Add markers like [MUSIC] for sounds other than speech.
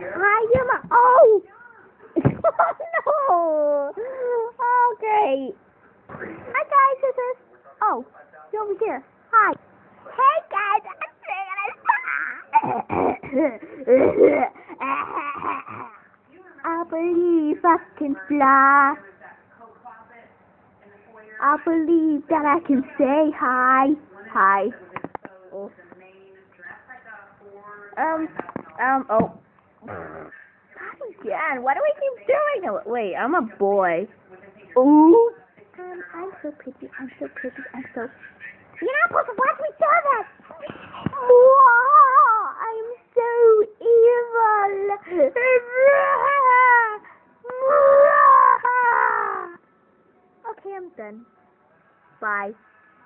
Hi, you're my. Oh! [LAUGHS] no! Okay. Hi, guys. This is. Oh, you're over here. Hi. Hey, guys. [LAUGHS] I believe I can fly. I believe that I can say hi. Hi. Oh. Um, um, oh. Not again. what do I keep doing? Wait, I'm a boy. Ooh. Um, I'm so pretty. I'm so pretty. I'm so. You're not supposed to watch me do that. Whoa, I'm so evil. [LAUGHS] okay, I'm done. Bye.